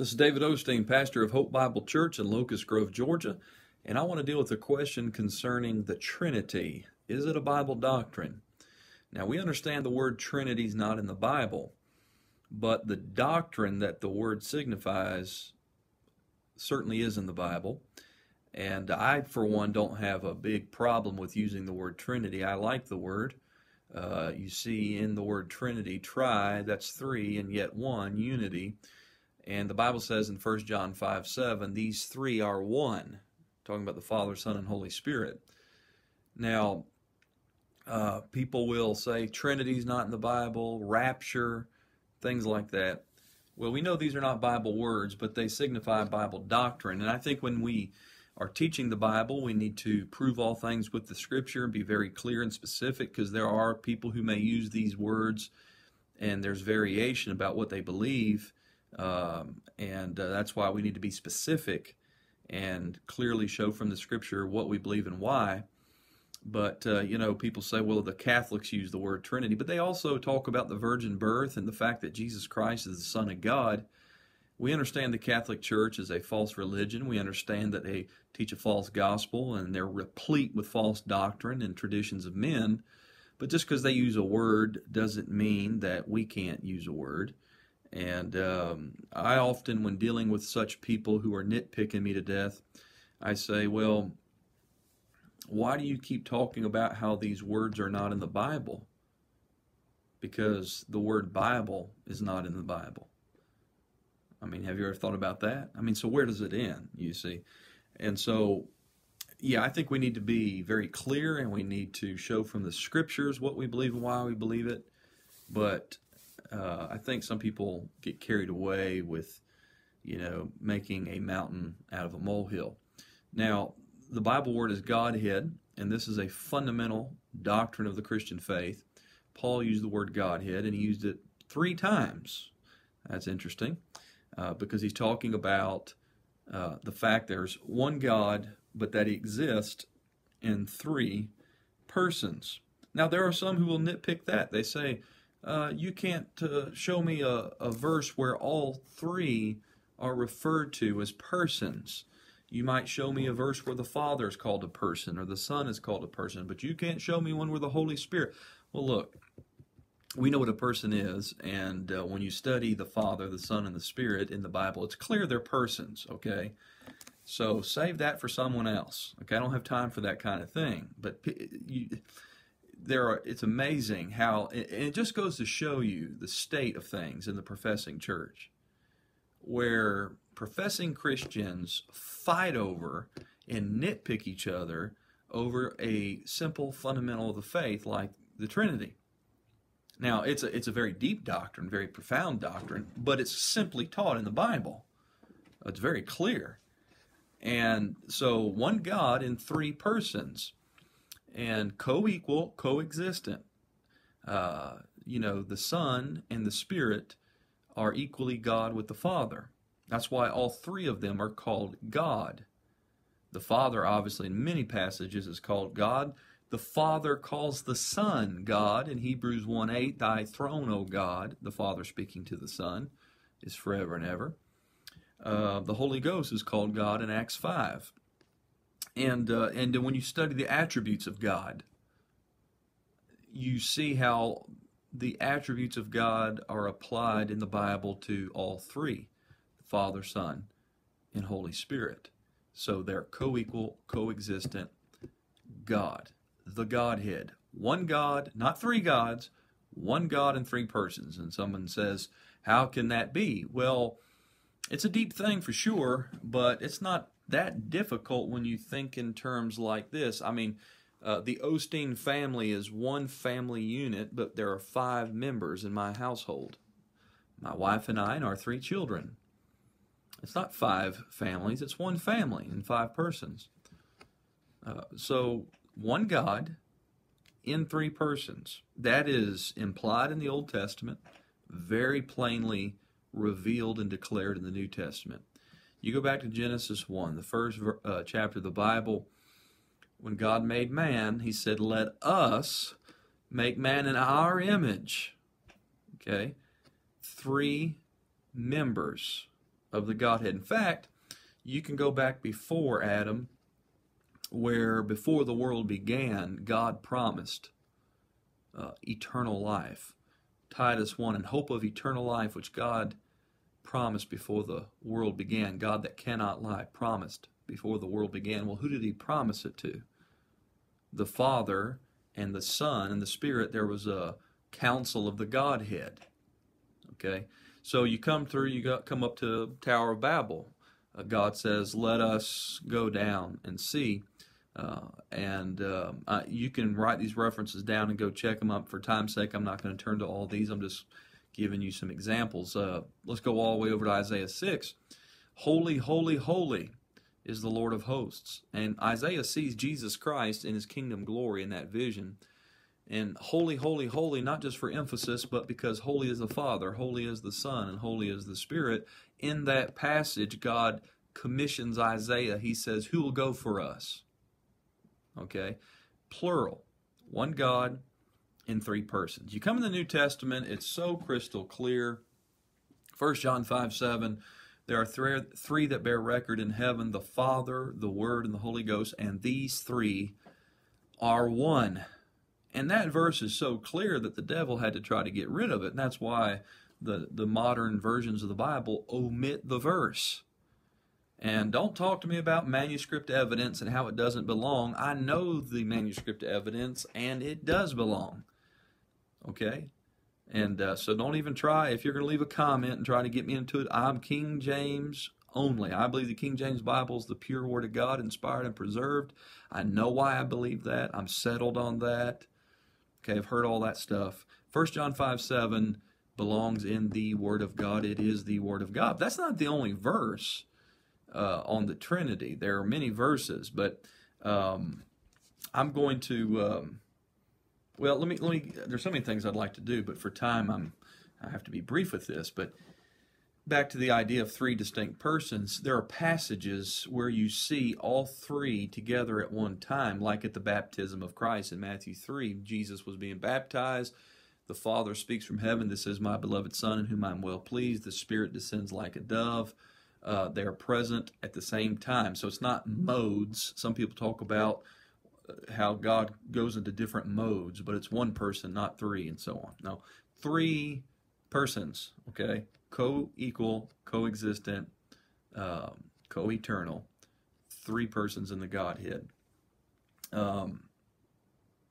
This is David O'Steen, pastor of Hope Bible Church in Locust Grove, Georgia, and I want to deal with a question concerning the Trinity. Is it a Bible doctrine? Now, we understand the word Trinity is not in the Bible, but the doctrine that the word signifies certainly is in the Bible. And I, for one, don't have a big problem with using the word Trinity. I like the word. Uh, you see in the word Trinity, tri, that's three, and yet one, unity. And the Bible says in 1 John 5 7, these three are one, talking about the Father, Son, and Holy Spirit. Now, uh, people will say Trinity's not in the Bible, rapture, things like that. Well, we know these are not Bible words, but they signify Bible doctrine. And I think when we are teaching the Bible, we need to prove all things with the Scripture and be very clear and specific because there are people who may use these words and there's variation about what they believe. Um, and uh, that's why we need to be specific and clearly show from the Scripture what we believe and why. But, uh, you know, people say, well, the Catholics use the word Trinity, but they also talk about the virgin birth and the fact that Jesus Christ is the Son of God. We understand the Catholic Church is a false religion. We understand that they teach a false gospel and they're replete with false doctrine and traditions of men. But just because they use a word doesn't mean that we can't use a word. And um, I often, when dealing with such people who are nitpicking me to death, I say, well, why do you keep talking about how these words are not in the Bible? Because the word Bible is not in the Bible. I mean, have you ever thought about that? I mean, so where does it end, you see? And so, yeah, I think we need to be very clear and we need to show from the scriptures what we believe and why we believe it. But uh, I think some people get carried away with, you know, making a mountain out of a molehill. Now, the Bible word is Godhead, and this is a fundamental doctrine of the Christian faith. Paul used the word Godhead, and he used it three times. That's interesting uh, because he's talking about uh, the fact there's one God, but that he exists in three persons. Now, there are some who will nitpick that. They say, uh, you can't uh, show me a, a verse where all three are referred to as persons. You might show me a verse where the Father is called a person or the Son is called a person, but you can't show me one where the Holy Spirit. Well, look, we know what a person is, and uh, when you study the Father, the Son, and the Spirit in the Bible, it's clear they're persons, okay? So save that for someone else. Okay, I don't have time for that kind of thing. But you, there are. It's amazing how, and it just goes to show you the state of things in the professing church, where professing Christians fight over and nitpick each other over a simple fundamental of the faith like the Trinity. Now, it's a, it's a very deep doctrine, very profound doctrine, but it's simply taught in the Bible. It's very clear. And so, one God in three persons, and co equal, coexistent. Uh, you know, the Son and the Spirit are equally God with the Father. That's why all three of them are called God. The Father, obviously, in many passages, is called God the Father calls the Son God in Hebrews 1 8, Thy throne, O God, the Father speaking to the Son, is forever and ever. Uh, the Holy Ghost is called God in Acts 5. And, uh, and when you study the attributes of God, you see how the attributes of God are applied in the Bible to all three Father, Son, and Holy Spirit. So they're co equal, coexistent God the Godhead. One God, not three gods, one God in three persons. And someone says, How can that be? Well, it's a deep thing for sure, but it's not that difficult when you think in terms like this. I mean, uh, the O'Steen family is one family unit, but there are five members in my household my wife and I, and our three children. It's not five families, it's one family and five persons. Uh, so one God in three persons. That is implied in the Old Testament, very plainly revealed and declared in the New Testament. You go back to Genesis 1, the first uh, chapter of the Bible. When God made man, he said, Let us make man in our image. Okay? Three members of the Godhead. In fact, you can go back before Adam, where before the world began, God promised uh, eternal life. Titus 1 in hope of eternal life, which God promised before the world began. God that cannot lie promised before the world began. Well, who did he promise it to? The Father and the Son and the Spirit. There was a council of the Godhead. Okay? So you come through, you got, come up to Tower of Babel. Uh, God says, Let us go down and see. Uh, and um, you can write these references down and go check them up. For time's sake, I'm not going to turn to all these. I'm just giving you some examples. Uh, let's go all the way over to Isaiah 6. Holy, holy, holy is the Lord of hosts. And Isaiah sees Jesus Christ in his kingdom glory in that vision. And holy, holy, holy, not just for emphasis, but because holy is the Father, holy is the Son, and holy is the Spirit. In that passage, God commissions Isaiah. He says, Who will go for us? Okay? Plural. One God in three persons. You come in the New Testament, it's so crystal clear. 1 John 5 7. There are three, three that bear record in heaven the Father, the Word, and the Holy Ghost, and these three are one. And that verse is so clear that the devil had to try to get rid of it. And that's why the, the modern versions of the Bible omit the verse. And don't talk to me about manuscript evidence and how it doesn't belong. I know the manuscript evidence and it does belong. Okay? And uh, so don't even try, if you're going to leave a comment and try to get me into it, I'm King James only. I believe the King James Bible is the pure Word of God, inspired and preserved. I know why I believe that. I'm settled on that. Okay, I've heard all that stuff. 1 John 5 7 belongs in the Word of God. It is the Word of God. That's not the only verse uh, on the Trinity. There are many verses, but um, I'm going to. Um, well, let me let me. There's so many things I'd like to do, but for time, I'm I have to be brief with this. But back to the idea of three distinct persons, there are passages where you see all three together at one time, like at the baptism of Christ in Matthew 3. Jesus was being baptized. The Father speaks from heaven, This is my beloved Son in whom I'm well pleased. The Spirit descends like a dove. Uh, they are present at the same time. So it's not modes. Some people talk about how God goes into different modes, but it's one person, not three, and so on. No, three persons, okay? co-equal, coexistent, um, co-eternal, three persons in the Godhead. Um,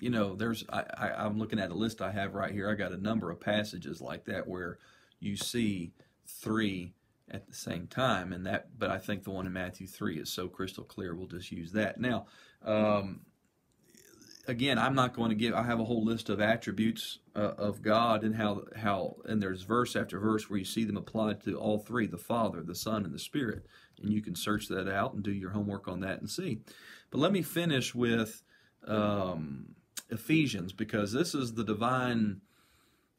you know, there's I, I, I'm looking at a list I have right here. I got a number of passages like that where you see three at the same time, and that. But I think the one in Matthew three is so crystal clear. We'll just use that now. Um, again, I'm not going to give. I have a whole list of attributes uh, of God and how how and there's verse after verse where you see them applied to all three: the Father, the Son, and the Spirit. And you can search that out and do your homework on that and see. But let me finish with um, Ephesians because this is the divine.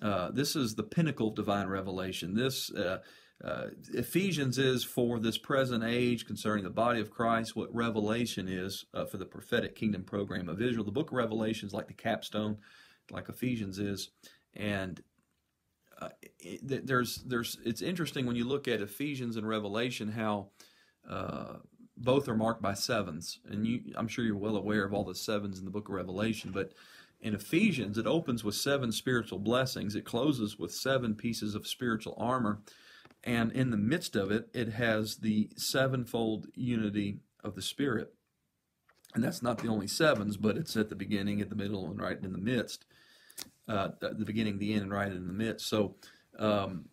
Uh, this is the pinnacle of divine revelation. This uh, uh, Ephesians is for this present age concerning the body of Christ, what Revelation is uh, for the prophetic kingdom program of Israel. The book of Revelation is like the capstone, like Ephesians is. And uh, it, there's, there's, it's interesting when you look at Ephesians and Revelation how uh, both are marked by sevens. And you, I'm sure you're well aware of all the sevens in the book of Revelation, but in Ephesians, it opens with seven spiritual blessings. It closes with seven pieces of spiritual armor and in the midst of it, it has the sevenfold unity of the Spirit. And that's not the only sevens, but it's at the beginning, at the middle, and right in the midst. Uh, the beginning, the end, and right in the midst. So, um,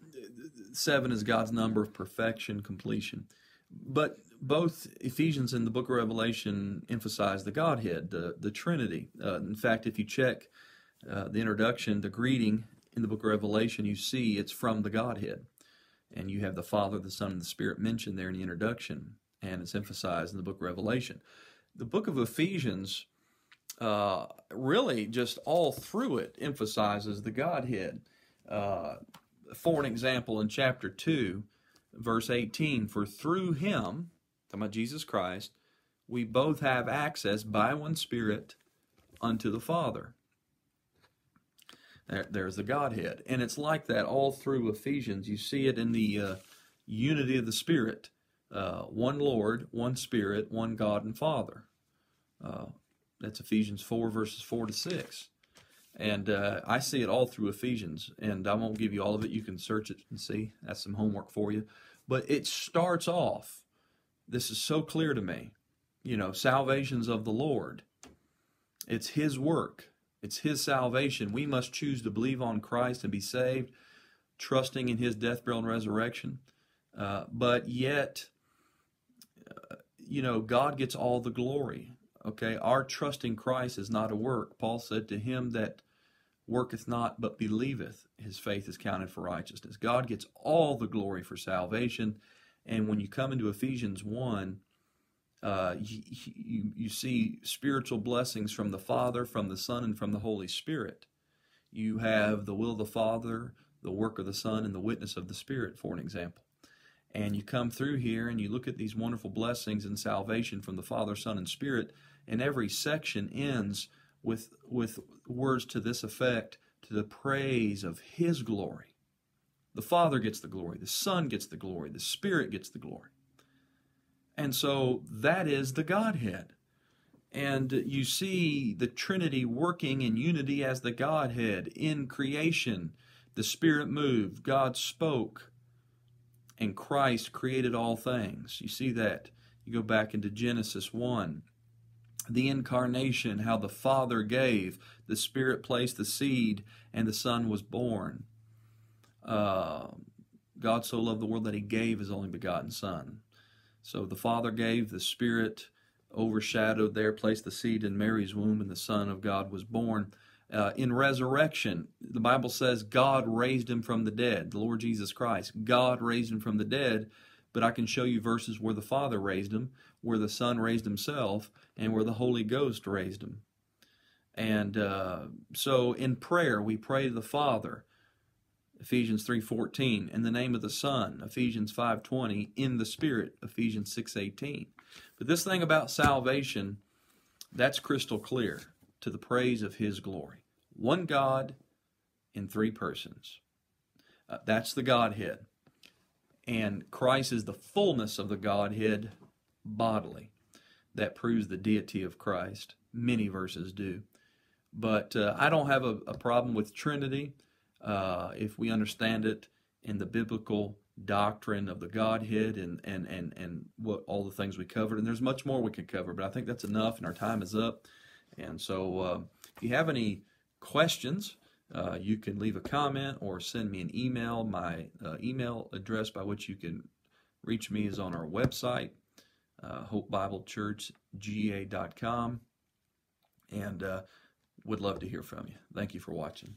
seven is God's number of perfection, completion. But both Ephesians and the book of Revelation emphasize the Godhead, the, the Trinity. Uh, in fact, if you check uh, the introduction, the greeting in the book of Revelation, you see it's from the Godhead and you have the Father, the Son, and the Spirit mentioned there in the introduction, and it's emphasized in the book of Revelation. The book of Ephesians, uh, really just all through it, emphasizes the Godhead. Uh, for an example, in chapter 2, verse 18, for through him, talking about Jesus Christ, we both have access by one Spirit unto the Father. There, there's the Godhead. And it's like that all through Ephesians. You see it in the uh, unity of the Spirit, uh, one Lord, one Spirit, one God and Father. Uh, that's Ephesians 4, verses 4 to 6. And uh, I see it all through Ephesians, and I won't give you all of it. You can search it and see. That's some homework for you. But it starts off, this is so clear to me, you know, salvation's of the Lord. It's His work, it's His salvation. We must choose to believe on Christ and be saved, trusting in His death, burial, and resurrection. Uh, but yet, uh, you know, God gets all the glory. Okay, our trust in Christ is not a work. Paul said to him that worketh not but believeth, his faith is counted for righteousness. God gets all the glory for salvation. And when you come into Ephesians 1, uh, you, you, see spiritual blessings from the Father, from the Son, and from the Holy Spirit. You have the will of the Father, the work of the Son, and the witness of the Spirit, for an example. And you come through here and you look at these wonderful blessings and salvation from the Father, Son, and Spirit, and every section ends with, with words to this effect to the praise of His glory. The Father gets the glory, the Son gets the glory, the Spirit gets the glory. And so that is the Godhead. And you see the Trinity working in unity as the Godhead. In creation, the Spirit moved, God spoke, and Christ created all things. You see that. You go back into Genesis 1 the incarnation, how the Father gave, the Spirit placed the seed, and the Son was born. Uh, God so loved the world that He gave His only begotten Son. So the Father gave, the Spirit overshadowed there, placed the seed in Mary's womb, and the Son of God was born. Uh, in resurrection, the Bible says God raised him from the dead, the Lord Jesus Christ. God raised him from the dead, but I can show you verses where the Father raised him, where the Son raised himself, and where the Holy Ghost raised him. And uh, so in prayer, we pray to the Father, Ephesians 3.14, in the name of the Son, Ephesians 5.20, in the Spirit, Ephesians 6.18. But this thing about salvation, that's crystal clear to the praise of His glory. One God in three persons. Uh, that's the Godhead. And Christ is the fullness of the Godhead bodily. That proves the deity of Christ. Many verses do. But uh, I don't have a, a, problem with Trinity uh, if we understand it in the biblical doctrine of the Godhead and, and, and, and what all the things we covered. And there's much more we could cover, but I think that's enough, and our time is up. And so uh, if you have any questions, uh, you can leave a comment or send me an email. My uh, email address by which you can reach me is on our website, uh, hopebiblechurchga.com, and uh, would love to hear from you. Thank you for watching.